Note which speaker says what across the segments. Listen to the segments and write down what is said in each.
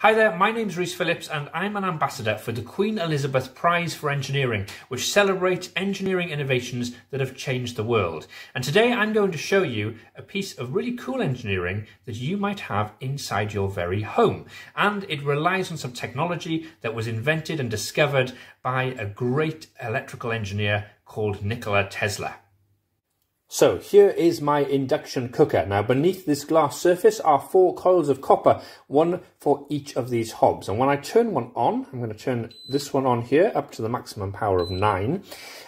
Speaker 1: Hi there, my name's Rhys Phillips and I'm an ambassador for the Queen Elizabeth Prize for Engineering, which celebrates engineering innovations that have changed the world. And today I'm going to show you a piece of really cool engineering that you might have inside your very home. And it relies on some technology that was invented and discovered by a great electrical engineer called Nikola Tesla. So here is my induction cooker. Now beneath this glass surface are four coils of copper, one for each of these hobs. And when I turn one on, I'm going to turn this one on here up to the maximum power of 9.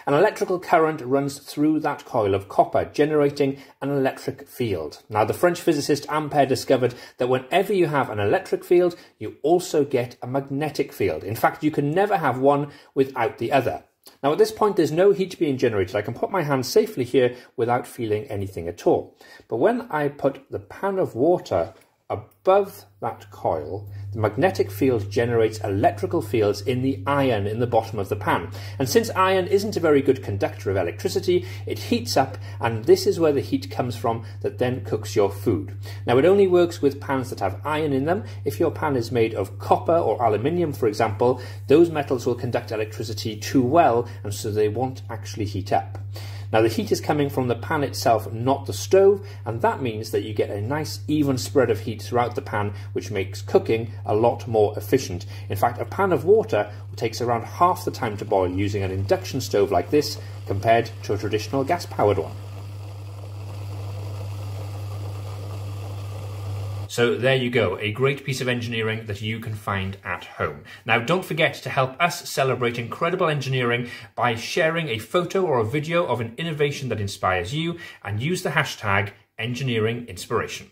Speaker 1: An electrical current runs through that coil of copper, generating an electric field. Now the French physicist Ampere discovered that whenever you have an electric field, you also get a magnetic field. In fact, you can never have one without the other. Now at this point there's no heat being generated. I can put my hand safely here without feeling anything at all. But when I put the pan of water above that coil, the magnetic field generates electrical fields in the iron in the bottom of the pan. And since iron isn't a very good conductor of electricity, it heats up, and this is where the heat comes from that then cooks your food. Now, it only works with pans that have iron in them. If your pan is made of copper or aluminium, for example, those metals will conduct electricity too well, and so they won't actually heat up. Now the heat is coming from the pan itself, not the stove, and that means that you get a nice even spread of heat throughout the pan, which makes cooking a lot more efficient. In fact, a pan of water takes around half the time to boil using an induction stove like this compared to a traditional gas-powered one. So there you go, a great piece of engineering that you can find at home. Now don't forget to help us celebrate incredible engineering by sharing a photo or a video of an innovation that inspires you and use the hashtag engineering inspiration.